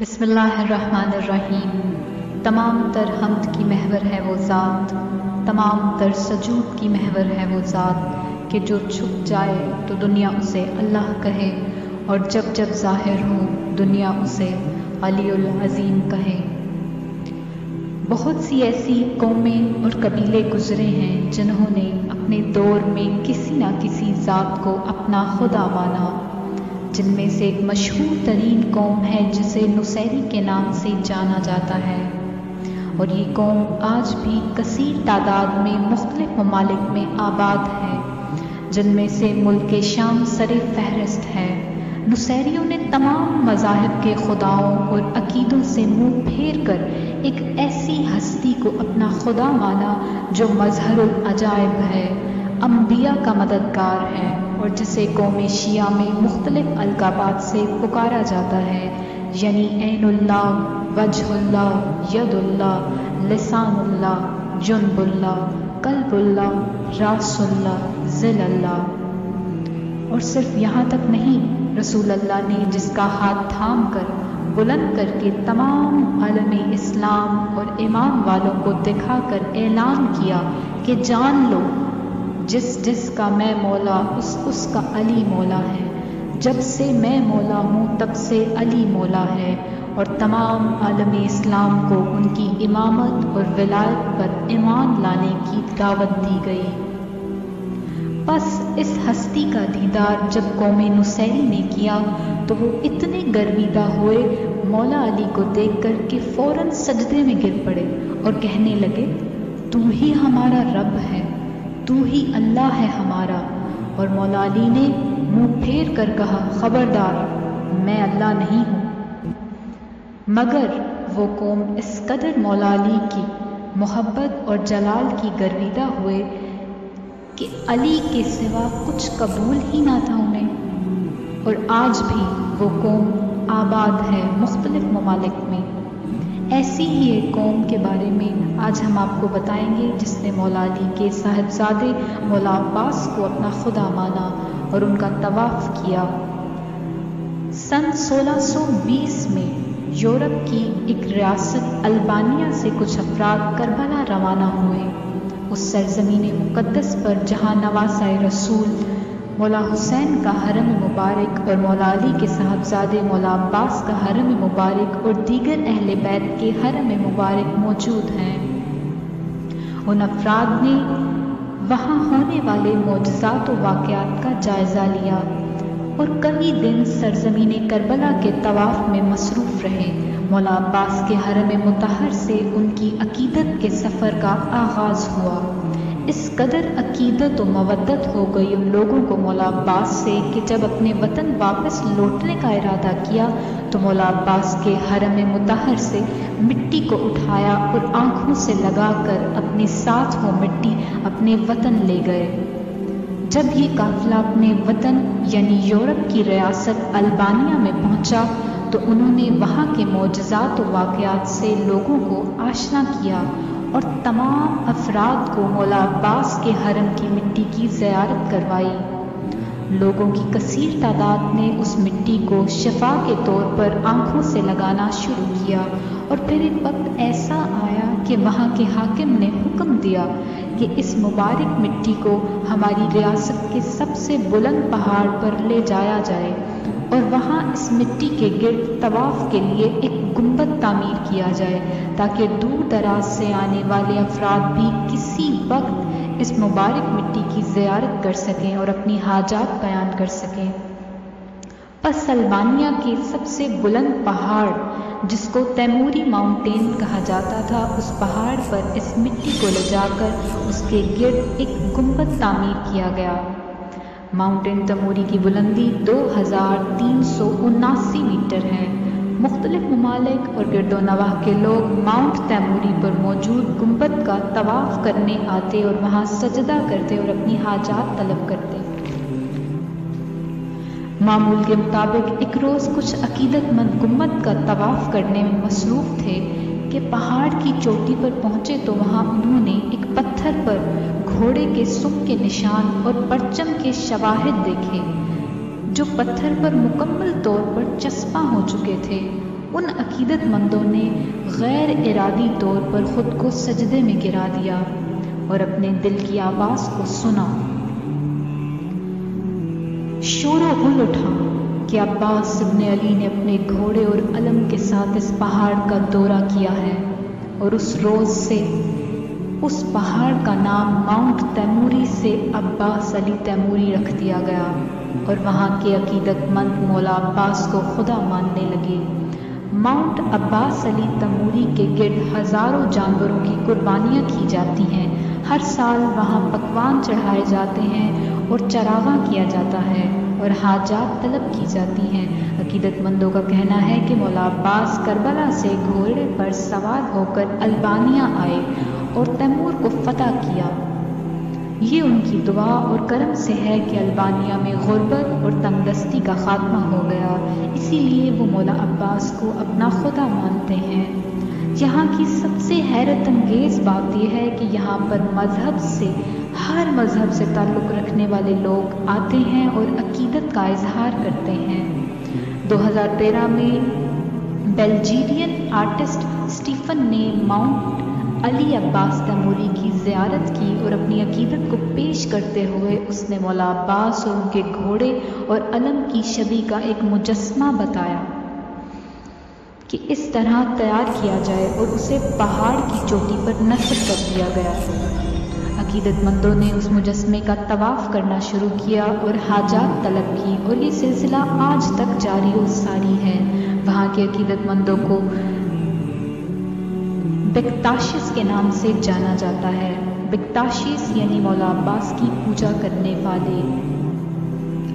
بسم اللہ الرحمن الرحیم۔ تمام تر حمد کی محور ہے وہ ذات۔ تمام تر سجود کی محور ہے وہ ذات کہ جو چھپ جائے تو دنیا اسے اللہ کہے اور جب جب ظاہر ہو دنیا اسے علی العظیم کہے۔ بہت سی ایسی قومیں اور قبیلے گزرے ہیں جنہوں نے اپنے دور میں کسی نہ کسی ذات کو اپنا خدا مانا۔ جن میں سے ایک مشہور ترین قوم ہے جسے نصیری کے نام سے جانا جاتا ہے۔ اور یہ قوم آج بھی کثیر تعداد میں مختلف ممالک میں آباد ہے۔ جن میں سے ملک شام سر فہرست ہے۔ نصیریوں نے تمام مذاہب کے خداؤں اور عقیدوں سے منہ پھیر کر ایک ایسی ہستی کو اپنا خدا مانا جو مظہر العجائب ہے، انبیاء کا مددگار ہے۔ اور جسے قوم شیعہ میں مختلف القابات سے پکارا جاتا ہے یعنی عین اللہ، وجہ اللہ، ید اللہ، لسان اللہ، جنب اللہ، قلب اللہ، راس اللہ، ذل اللہ۔ اور صرف یہاں تک نہیں، رسول اللہ نے جس کا ہاتھ تھام کر، بلند کر کے تمام عالم اسلام اور ایمان والوں کو دکھا کر اعلان کیا کہ جان لو، جس جس کا میں مولا اس اس کا علی مولا ہے۔ جب سے میں مولا ہوں، تب سے علی مولا ہے۔ اور تمام عالم اسلام کو ان کی امامت اور ولایت پر ایمان لانے کی دعوت دی گئی۔ بس اس ہستی کا دیدار جب قوم نسیری نے کیا، تو وہ اتنے گرویدہ ہوئے، مولا علی کو دیکھ کر کہ فوراً سجدے میں گر پڑے اور کہنے لگے، تو ہی ہمارا رب ہے، تو ہی اللہ ہے ہمارا۔ اور مولا علی نے منہ پھیر کر کہا، خبردار، میں اللہ نہیں ہوں. مگر وہ قوم اس قدر مولا علی کی محبت اور جلال کی گرویدہ ہوئے کہ علی کے سوا کچھ قبول ہی نہ تھا انہیں۔ اور آج بھی وہ قوم آباد ہے مختلف ممالک میں۔ ایسی ہی ایک قوم کے بارے میں آج ہم آپ کو بتائیں گے، جس نے مولا علی کے صاحبزادے، مولا عباس کو اپنا خدا مانا اور ان کا طواف کیا۔ سن سولہ سو بیس میں یورپ کی ایک ریاست البانیہ سے کچھ افراد کربلا روانہ ہوئے۔ اس سرزمین مقدس پر جہاں نواز رسول مولا حسین کا حرم مبارک اور مولا علی کے صاحبزادے مولا عباس کا حرم مبارک اور دیگر اہل بیت کے حرم مبارک موجود ہیں۔ ان افراد نے وہاں ہونے والے معجزات و واقعات کا جائزہ لیا اور کئی دن سرزمین کربلا کے طواف میں مصروف رہے۔ مولا عباس کے حرم متحر سے ان کی عقیدت کے سفر کا آغاز ہوا۔ اس قدر عقیدت و مودت ہو گئی ان لوگوں کو مولا عباس سے کہ جب اپنے وطن واپس لوٹنے کا ارادہ کیا تو مولا عباس کے حرم متحر سے مٹی کو اٹھایا اور آنکھوں سے لگا کر اپنے ساتھ وہ مٹی اپنے وطن لے گئے۔ جب یہ قافلہ اپنے وطن یعنی یورپ کی ریاست البانیہ میں پہنچا تو انہوں نے وہاں کے معجزات و واقعات سے لوگوں کو آشنا کیا اور تمام افراد کو مولا عباس کے حرم کی مٹی کی زیارت کروائی۔ لوگوں کی کثیر تعداد نے اس مٹی کو شفا کے طور پر آنکھوں سے لگانا شروع کیا اور پھر ایک وقت ایسا آیا کہ وہاں کے حاکم نے حکم دیا کہ اس مبارک مٹی کو ہماری ریاست کے سب سے بلند پہاڑ پر لے جایا جائے اور وہاں اس مٹی کے گرد طواف کے لیے ایک گنبد تعمیر کیا جائے تاکہ دور دراز سے آنے والے افراد بھی کسی وقت اس مبارک مٹی کی زیارت کر سکیں اور اپنی حاجات بیان کر سکیں۔ پس البانیہ کے سب سے بلند پہاڑ، جس کو تیموری ماؤنٹین کہا جاتا تھا، اس پہاڑ پر اس مٹی کو لے جا کر اس کے گرد ایک گنبد تعمیر کیا گیا۔ ماؤنٹین تموری کی بلندی دو ہزار تین سو اناسی میٹر ہے۔ مختلف ممالک اور گرد و نواح کے لوگ ماؤنٹ تیموری پر موجود گنبد کا طواف کرنے آتے اور وہاں سجدہ کرتے اور اپنی حاجات طلب کرتے۔ معمول کے مطابق ایک روز کچھ عقیدت مند گنبد کا طواف کرنے میں مصروف تھے کہ پہاڑ کی چوٹی پر پہنچے تو وہاں انہوں نے ایک پتھر پر گھوڑے کے سکھ کے نشان اور پرچم کے شواہد دیکھے۔ جو پتھر پر مکمل طور پر چسپاں ہو چکے تھے، ان عقیدت مندوں نے غیر ارادی طور پر خود کو سجدے میں گرا دیا اور اپنے دل کی آواز کو سنا۔ شور و غل اٹھا کہ عباس ابن علی نے اپنے گھوڑے اور علم کے ساتھ اس پہاڑ کا دورہ کیا ہے اور اس روز سے اس پہاڑ کا نام ماؤنٹ تیموری سے عباس علی تیموری رکھ دیا گیا۔ اور وہاں کے عقیدت مند مولا عباس کو خدا ماننے لگے۔ ماؤنٹ عباس علی تیموری کے گرد ہزاروں جانوروں کی قربانیاں کی جاتی ہیں۔ ہر سال وہاں پکوان چڑھائے جاتے ہیں اور چراغاں کیا جاتا ہے اور حاجات طلب کی جاتی ہیں۔ عقیدت مندوں کا کہنا ہے کہ مولا عباس کربلا سے گھوڑے پر سوار ہو کر البانیہ آئے اور تیمور کو فتح کیا۔ یہ ان کی دعا اور کرم سے ہے کہ البانیہ میں غربت اور تنگ دستی کا خاتمہ ہو گیا۔ اسی لیے وہ مولا عباس کو اپنا خدا مانتے ہیں۔ یہاں کی سب سے حیرت انگیز بات یہ ہے کہ یہاں پر مذہب سے، ہر مذہب سے تعلق رکھنے والے لوگ آتے ہیں اور عقیدت کا اظہار کرتے ہیں۔ دو ہزار تیرہ میں بیلجیرین آرٹسٹ اسٹیفن نے ماؤنٹ علی عباس تیموری کی زیارت کی اور اپنی عقیدت کو پیش کرتے ہوئے اس نے مولا عباس اور ان کے گھوڑے اور علم کی شبی کا ایک مجسمہ بتایا کہ اس طرح تیار کیا جائے اور اسے پہاڑ کی چوٹی پر نصب کر دیا گیا۔ عقیدت مندوں نے اس مجسمے کا طواف کرنا شروع کیا اور حاجات طلب کی اور یہ سلسلہ آج تک جاری و ساری ہے۔ وہاں کے عقیدت مندوں کو بکتاشس کے نام سے جانا جاتا ہے۔ بکتاشس یعنی مولا عباس کی پوجا کرنے والے۔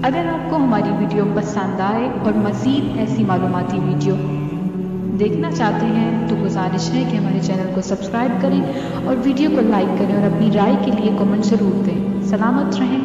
اگر آپ کو ہماری ویڈیو پسند آئے اور مزید ایسی معلوماتی ویڈیو دیکھنا چاہتے ہیں، تو گزارش ہے کہ ہمارے چینل کو سبسکرائب کریں اور ویڈیو کو لائک کریں اور اپنی رائے کے لیے کمنٹ ضرور دیں۔ سلامت رہیں۔